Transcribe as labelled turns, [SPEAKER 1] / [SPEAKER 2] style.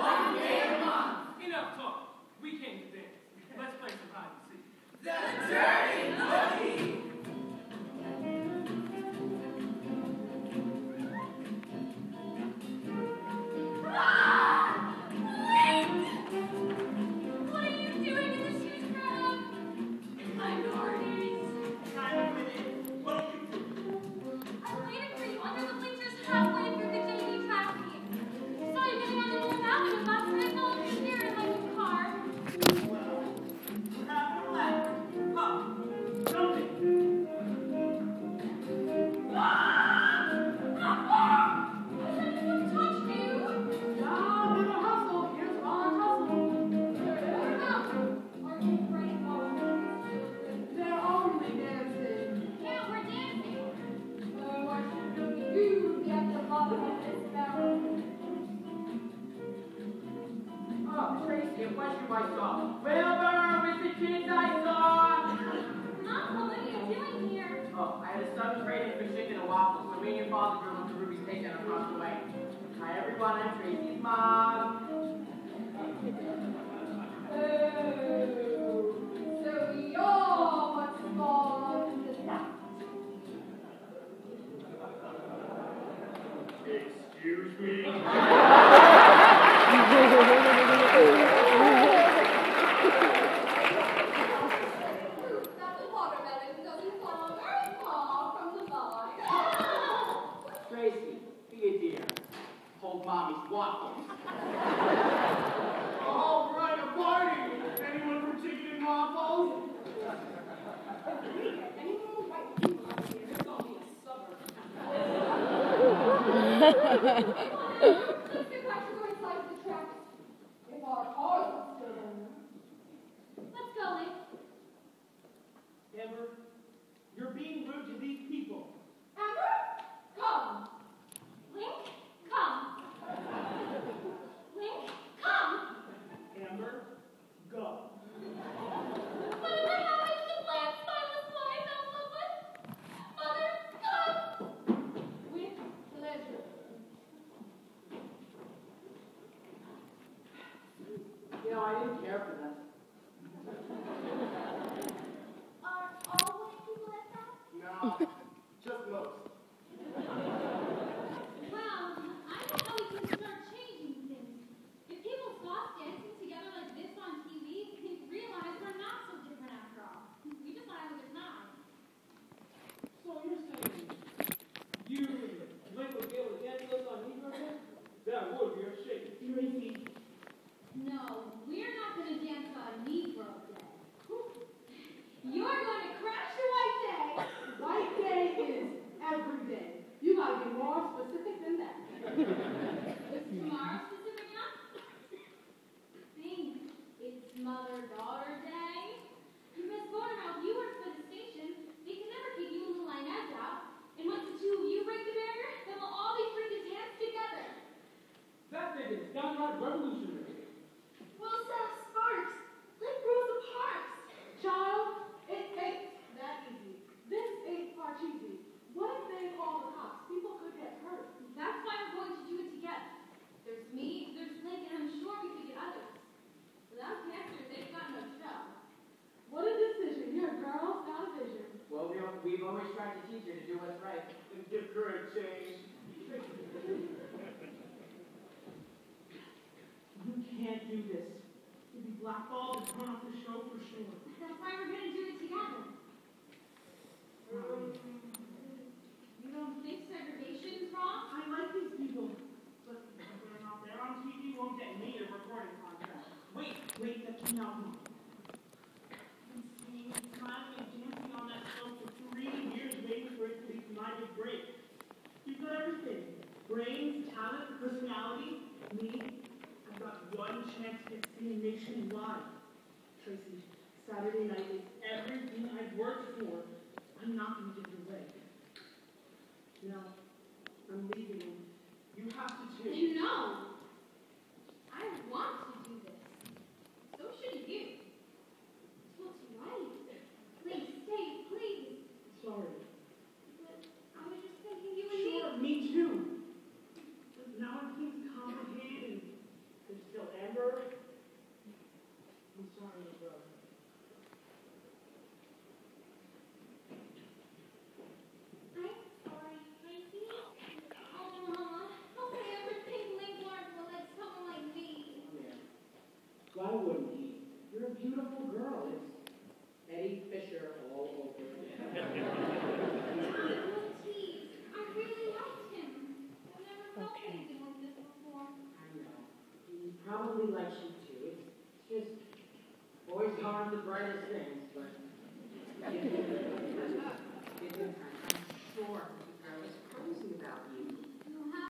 [SPEAKER 1] One
[SPEAKER 2] day a month. Enough talk. We came to dance. Let's play some hide and seek. The
[SPEAKER 3] Tracy, a question I saw. Wilbur, with the kids I saw.
[SPEAKER 4] Mom, what are you doing here?
[SPEAKER 3] Oh, I had a sudden craving for chicken and waffles, so me and your father drove up to Ruby's Takeout across the way. Hi, everyone. I'm Tracy's mom.
[SPEAKER 5] Oh, so you're what's wrong with that?
[SPEAKER 6] Excuse me?
[SPEAKER 5] Proof that the watermelon doesn't fall very far from the vine.
[SPEAKER 3] Tracy, be a dear. Hold mommy's waffles.
[SPEAKER 6] All right, a party! Anyone from Chicken and Waffles?
[SPEAKER 5] Any more white people out here, it's gonna be a summer. Let's get back to going inside the tracks. If our cars are still in them.
[SPEAKER 4] Let's go, Link.
[SPEAKER 7] Amber, you're being rude to these people.
[SPEAKER 5] Amber, come.
[SPEAKER 4] Link, come. Link, come.
[SPEAKER 7] Amber, go.
[SPEAKER 4] Whatever happened to the bland, spineless boy I fell in love with? Mother, come.
[SPEAKER 5] With pleasure.
[SPEAKER 3] You know, I didn't care for them.
[SPEAKER 4] Are all white people like that?
[SPEAKER 6] No, just most.
[SPEAKER 4] Well, I know how we can start changing things. If people stop dancing together like this on TV, they realize we're not so different after all. We just thought it was not.
[SPEAKER 7] So you're saying you and Link would be able to dance with us on Negro Day? That would be a shame. Tracy.
[SPEAKER 4] No, we're not going to dance on Negro Day. You're going to crash your white day.
[SPEAKER 5] White day is every day. You gotta be more specific than that.
[SPEAKER 4] Is tomorrow specific enough? Think it's Mother-Daughter Day. Miss Motormouth, you work for the station. They can never kick you and Little Inez out. And once the two of you break the barrier, then we'll all be free to dance together.
[SPEAKER 7] That thing is downright revolutionary.
[SPEAKER 5] We'll sell sparks like Rosa Parks. Child, it ain't that easy. This ain't Parcheesi. What if they call the cops? People could get hurt.
[SPEAKER 4] That's why we're going to do it together. There's me, there's Link, and I'm sure we could get others. Without dancers, they've got no show.
[SPEAKER 5] What a decision. You're a girl, got a vision.
[SPEAKER 3] Well, we, we've always tried to teach her to do what's right.
[SPEAKER 6] And give her a change.
[SPEAKER 7] You can't do this. You'll be blackballed and thrown off the show for sure.
[SPEAKER 4] That's why we're going to do it together. You don't think segregation's wrong?
[SPEAKER 7] I like these people, but they're not there on TV won't get me a recording contract. Wait, wait, that's me out. Been singing, smiling, and dancing on that show for three years, waiting for it to be break. You've got everything: brains, talent, personality. Me, Got one chance to get seen nationwide. Tracy, Saturday night is everything I've worked for. I'm not going to give it away. No, I'm leaving. You have to too.
[SPEAKER 4] You know, I want to do this. So should you. It's what's right. Please stay, please.
[SPEAKER 7] Sorry.
[SPEAKER 4] But I was just thinking you and me.
[SPEAKER 7] Sure, me too. But now when things complicated and there's still Amber. I'm sorry, my brother.
[SPEAKER 4] I'm sorry, Tracy. Oh, Mama, how could I ever think Link Larkin will let someone like me?
[SPEAKER 3] Why wouldn't he? You're a beautiful girl. It's Eddie Fisher all over again.
[SPEAKER 4] Geez, I really liked him. I've never felt anything this before.
[SPEAKER 3] I know. He probably likes you too. It's just boys aren't the brightest things, but